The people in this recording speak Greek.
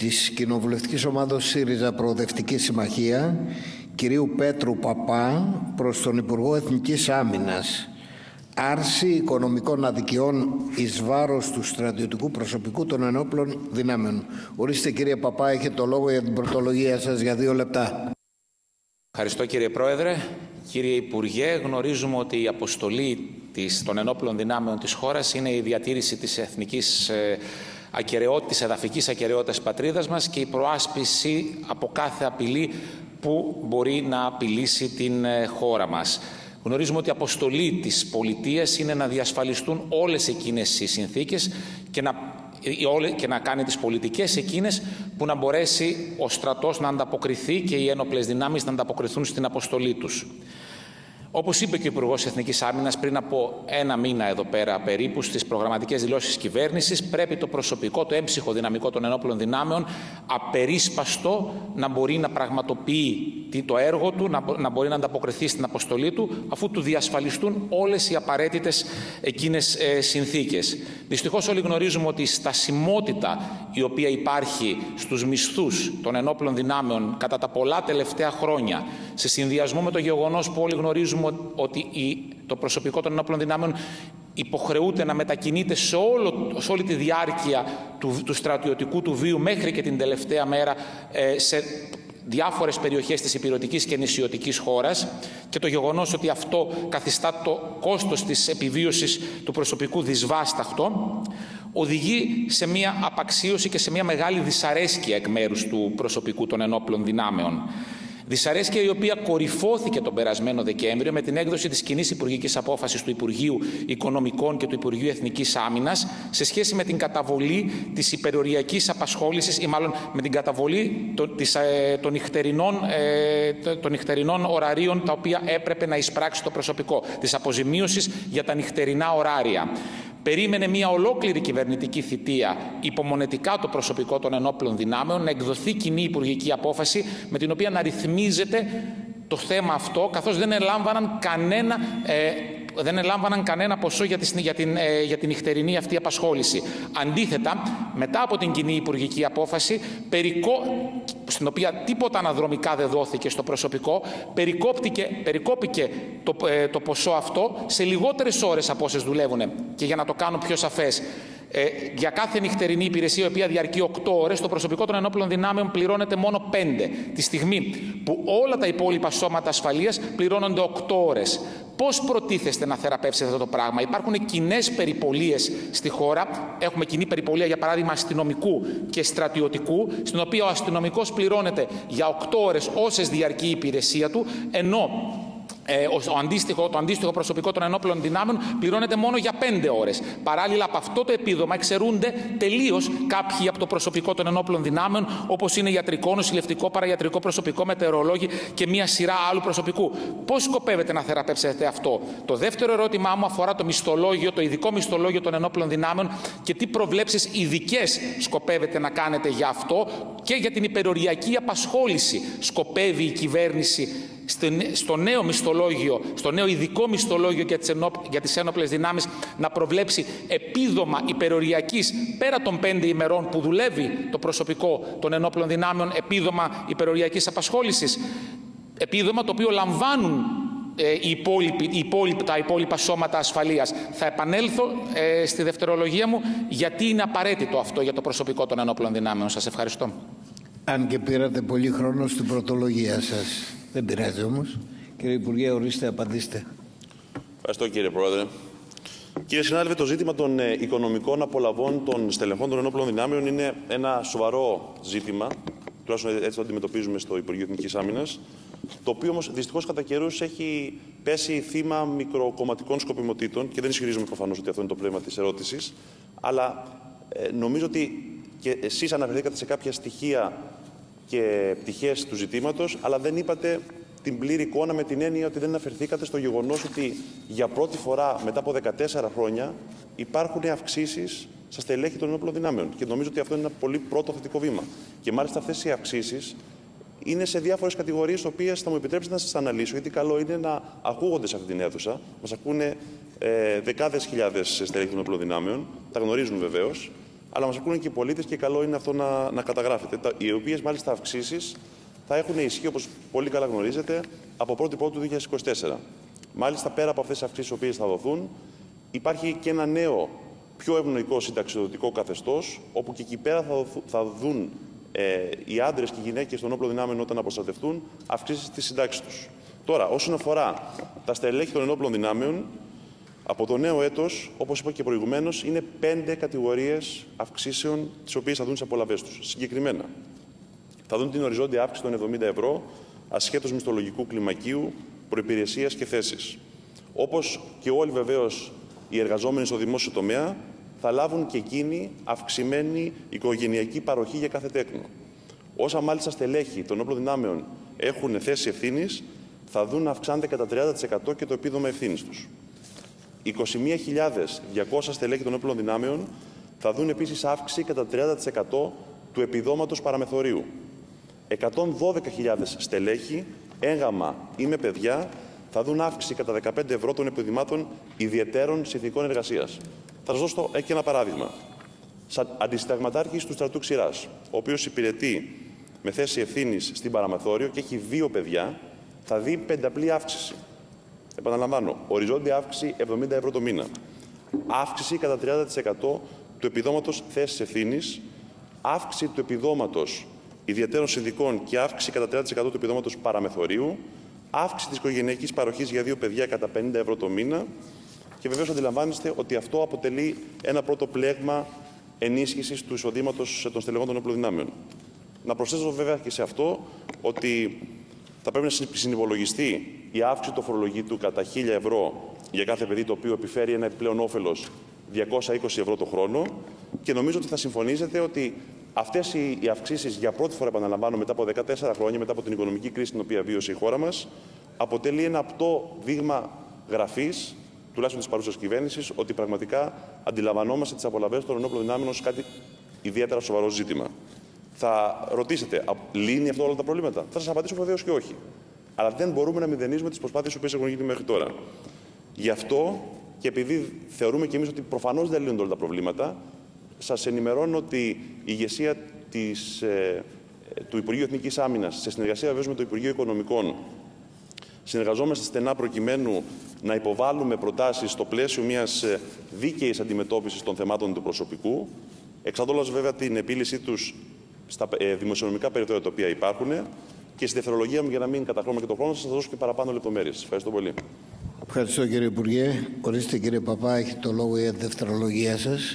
της κοινοβουλευτικής ομάδος ΣΥΡΙΖΑ Προοδευτική Συμμαχία κυρίου Πέτρου Παπά προς τον Υπουργό Εθνικής Άμυνας άρση οικονομικών αδικιών εις βάρος του στρατιωτικού προσωπικού των ενόπλων δυνάμεων. Ορίστε κύριε Παπά, έχετε το λόγο για την πρωτολογία σας για δύο λεπτά. Ευχαριστώ κύριε Πρόεδρε. Κύριε Υπουργέ, γνωρίζουμε ότι η αποστολή της, των ενόπλων δυνάμεων της χώρας είναι η διατήρηση της εθνικής ε, ακαιρεότητας, εδαφικής ακαιρεότητας της πατρίδας μας και η προάσπιση από κάθε απειλή που μπορεί να απειλήσει την ε, χώρα μας. Γνωρίζουμε ότι η αποστολή της πολιτείας είναι να διασφαλιστούν όλες εκείνες οι συνθήκες και να, ε, και να κάνει τις πολιτικές εκείνες που να μπορέσει ο στρατός να ανταποκριθεί και οι ένοπλες δυνάμεις να ανταποκριθούν στην αποστολή τους. Όπως είπε και ο Υπουργός Εθνικής Άμυνας πριν από ένα μήνα εδώ πέρα περίπου στις προγραμματικές δηλώσεις της κυβέρνησης, πρέπει το προσωπικό, το έμψυχο δυναμικό των ενόπλων δυνάμεων, απερίσπαστο να μπορεί να πραγματοποιεί το έργο του, να μπορεί να ανταποκριθεί στην αποστολή του, αφού του διασφαλιστούν όλες οι απαραίτητες εκείνες συνθήκες. Δυστυχώς όλοι γνωρίζουμε ότι η στασιμότητα η οποία υπάρχει στους μισθούς των ενόπλων δυνάμεων κατά τα πολλά τελευταία χρόνια, σε συνδυασμό με το γεγονός που όλοι γνωρίζουμε ότι το προσωπικό των ενόπλων δυνάμεων υποχρεούται να μετακινείται σε, όλο, σε όλη τη διάρκεια του, του στρατιωτικού του βίου μέχρι και την τελευταία μέρα ε, σε διάφορες περιοχές της υπηρετικής και νησιωτικής χώρας και το γεγονός ότι αυτό καθιστά το κόστος της επιβίωσης του προσωπικού δυσβάσταχτο οδηγεί σε μια απαξίωση και σε μια μεγάλη δυσαρέσκεια εκ μέρους του προσωπικού των ενόπλων δυνάμεων. Δυσαρέσκεια η οποία κορυφώθηκε τον περασμένο Δεκέμβριο με την έκδοση της κοινής υπουργικής απόφασης του Υπουργείου Οικονομικών και του Υπουργείου Εθνικής Άμυνας σε σχέση με την καταβολή της υπεροριακής απασχόλησης ή μάλλον με την καταβολή ε, των νυχτερινών, ε, των νυχτερινών ωραρίων τα οποία έπρεπε να εισπράξει το προσωπικό, της αποζημίωσης για τα νυχτερινά ωράρια περίμενε μια ολόκληρη κυβερνητική θητεία υπομονετικά το προσωπικό των ενόπλων δυνάμεων να εκδοθεί κοινή υπουργική απόφαση με την οποία να ρυθμίζεται το θέμα αυτό καθώς δεν ελάμβαναν κανένα ε, δεν ελάμβαναν κανένα ποσό για, τη, για, την, ε, για την νυχτερινή αυτή απασχόληση. Αντίθετα, μετά από την κοινή υπουργική απόφαση, περικό, στην οποία τίποτα αναδρομικά δεν δόθηκε στο προσωπικό, περικόπηκε το, ε, το ποσό αυτό σε λιγότερες ώρες από όσες δουλεύουν. Και για να το κάνω πιο σαφές, ε, για κάθε νυχτερινή υπηρεσία, η οποία διαρκεί 8 ώρες, το προσωπικό των ενόπλων δυνάμεων πληρώνεται μόνο 5. Τη στιγμή που όλα τα υπόλοιπα σώματα ασφαλείας πληρώνονται 8 ώρες. Πώς προτίθεστε να θεραπεύσετε αυτό το πράγμα, Υπάρχουν κοινές περιπολίες στη χώρα. Έχουμε κοινή περιπολία, για παράδειγμα, αστυνομικού και στρατιωτικού, στην οποία ο αστυνομικός πληρώνεται για 8 ώρες όσες διαρκεί η υπηρεσία του, ενώ ε, ο αντίστοιχο, το αντίστοιχο προσωπικό των ενόπλων δυνάμεων πληρώνεται μόνο για πέντε ώρες. Παράλληλα, από αυτό το επίδομα εξαιρούνται τελείως κάποιοι από το προσωπικό των ενόπλων δυνάμεων, όπως είναι ιατρικό, νοσηλευτικό, παραϊατρικό προσωπικό, μετεωρολόγοι και μία σειρά άλλου προσωπικού. Πώς σκοπεύετε να θεραπεύσετε αυτό; Το δεύτερο ερώτημά μου αφορά το μισθολόγιο, το ειδικό μισθολόγιο των ενόπλων δυνάμεων και τι προβλέψεις ειδικές σκοπεύετε να κάνετε για αυτό και για την υπεροριακή απασχόληση σκοπεύει η κυβέρνηση στο νέο μισθολόγιο, στο νέο ειδικό μισθολόγιο για τις ένοπλες δυνάμεις να προβλέψει επίδομα υπεροριακής πέρα των πέντε ημερών που δουλεύει το προσωπικό των ενόπλων δυνάμεων, επίδομα υπεροριακής απασχόλησης, επίδομα το οποίο λαμβάνουν ε, οι υπόλοιποι, τα υπόλοιπα σώματα ασφαλείας. Θα επανέλθω ε, στη δευτερολογία μου γιατί είναι απαραίτητο αυτό για το προσωπικό των ενόπλων δυνάμεων. Σας ευχαριστώ. Αν και πήρατε πολύ χρόνο στην πρωτολογία σας. Δεν πειράζει όμως. Κύριε Υπουργέ, ορίστε, απαντήστε. Ευχαριστώ κύριε Πρόεδρε. Κύριε συνάδελφε, το ζήτημα των ε, οικονομικών απολαβών των στελεχών των ενόπλων δυνάμεων είναι ένα σοβαρό ζήτημα. Τουλάχιστον έτσι το αντιμετωπίζουμε στο Υπουργείο Εθνικής Άμυνας. Το οποίο όμως δυστυχώς κατά καιρούς έχει πέσει θύμα μικροκομματικών σκοπιμοτήτων και δεν ισχυρίζομαι προφανώς ότι αυτό είναι το πνεύμα της ερώτησης. Αλλά ε, νομίζω ότι και εσείς αναφερθήκατε σε κάποια στοιχεία και πτυχές του ζητήματος, αλλά δεν είπατε την πλήρη εικόνα με την έννοια ότι δεν αναφερθήκατε στο γεγονός ότι για πρώτη φορά μετά από 14 χρόνια υπάρχουν αυξήσεις στα στελέχη των ενόπλων δυνάμεων. Και νομίζω ότι αυτό είναι ένα πολύ πρώτο θετικό βήμα. Και μάλιστα αυτές οι αυξήσεις είναι σε διάφορες κατηγορίες, τι οποίες θα μου επιτρέψετε να σας αναλύσω, γιατί καλό είναι να ακούγονται σε αυτή την αίθουσα. Μας ακούνε ε, δεκάδες χιλιάδες στελέχη των ενόπλων δυνάμεων, τα γνωρίζουν βεβαίως. Αλλά μας ακούνε και οι πολίτες και καλό είναι αυτό να, να καταγράφεται. Τα, οι οποίες μάλιστα αυξήσεις θα έχουν ισχύ, όπως πολύ καλά γνωρίζετε, από 1η Πρώτου 2024. Μάλιστα, πέρα από αυτές τις αυξήσεις οι οποίες θα δοθούν, υπάρχει και ένα νέο, πιο ευνοϊκό συνταξιδοτικό καθεστώς, όπου και εκεί πέρα θα, θα δουν ε, οι άντρες και οι γυναίκες των όπλων δυνάμεων όταν αποστατευτούν αυξήσεις στη συντάξη τους. Τώρα, όσον αφορά τα στελέχη των ενόπλων δυνάμεων, από το νέο έτος, όπως είπα και προηγουμένως, είναι πέντε κατηγορίες αυξήσεων τις οποίες θα δουν τις απολαυές τους. Συγκεκριμένα, θα δουν την οριζόντια αύξηση των 70 ευρώ ασχέτως μισθολογικού κλιμακίου, προπηρεσία και θέση. Όπως και όλοι βεβαίως οι εργαζόμενοι στο δημόσιο τομέα, θα λάβουν και εκείνοι αυξημένη οικογενειακή παροχή για κάθε τέκνο. Όσα μάλιστα στελέχη των όπλων δυνάμεων έχουν θέση ευθύνης, θα δουν να αυξάνεται κατά 30% και το επίδομα ευθύνης τους. 21.200 στελέχη των όπλων δυνάμεων θα δουν επίσης αύξηση κατά 30% του επιδόματος παραμεθορίου. 112.000 στελέχη, έγγαμα ή με παιδιά, θα δουν αύξηση κατά 15 ευρώ των επιδημάτων ιδιαιτέρων συνθηκών εργασίας. Θα σας δώσω και ένα παράδειγμα. Σαν αντισυνταγματάρχη του στρατού Ξηράς, ο οποίος υπηρετεί με θέση ευθύνης στην Παραμεθόριο και έχει δύο παιδιά, θα δει πενταπλή αύξηση. Επαναλαμβάνω, οριζόντια αύξηση 70 ευρώ το μήνα. Αύξηση κατά 30% του επιδόματος θέσης ευθύνης, αύξηση του επιδόματος ιδιαίτερων συνδικών και αύξηση κατά 30% του επιδόματος παραμεθορίου, αύξηση της οικογενειακής παροχής για δύο παιδιά κατά 50 ευρώ το μήνα. Και βεβαίως αντιλαμβάνεστε ότι αυτό αποτελεί ένα πρώτο πλέγμα ενίσχυσης του εισοδήματος των στελεχών των όπλων δυνάμεων. Να προσθέσω βέβαια και σε αυτό ότι θα πρέπει να συνυπολογιστεί η αύξηση του φορολογητού κατά 1.000 ευρώ για κάθε παιδί το οποίο επιφέρει ένα επιπλέον όφελος 220 ευρώ το χρόνο και νομίζω ότι θα συμφωνήσετε ότι αυτές οι αυξήσεις για πρώτη φορά, επαναλαμβάνω, μετά από 14 χρόνια, μετά από την οικονομική κρίση την οποία βίωσε η χώρα μας, αποτελεί ένα απτό δείγμα γραφής, τουλάχιστον της παρούσας κυβέρνησης, ότι πραγματικά αντιλαμβανόμαστε τις απολαυές των ενόπλων δυνάμεων ως κάτι ιδιαίτερα σοβαρό ζήτημα. Θα ρωτήσετε, λύνει αυτό όλα τα προβλήματα; Θα σας απαντήσω βεβαίως και όχι. Αλλά δεν μπορούμε να μηδενίζουμε τις προσπάθειες που έχουν γίνει μέχρι τώρα. Γι' αυτό και επειδή θεωρούμε κι εμείς ότι προφανώς δεν λύνονται όλα τα προβλήματα, σας ενημερώνω ότι η ηγεσία της, ε, του Υπουργείου Εθνικής Άμυνας, σε συνεργασία βεβαίως με το Υπουργείο Οικονομικών, συνεργαζόμαστε στενά προκειμένου να υποβάλουμε προτάσεις στο πλαίσιο μιας ε, δίκαιης αντιμετώπισης των θεμάτων του προσωπικού, εξαντλώντα βέβαια την επίλυσή τους στα ε, δημοσιονομικά περιθώρια τα οποία υπάρχουν. Και στη δευτερολογία μου, για να μην καταχρώνουμε και τον χρόνο, σας θα δώσω και παραπάνω λεπτομέρειες. Ευχαριστώ πολύ. Ευχαριστώ κύριε Υπουργέ. Ορίστε κύριε Παπά, έχει το λόγο για τη δευτερολογία σας.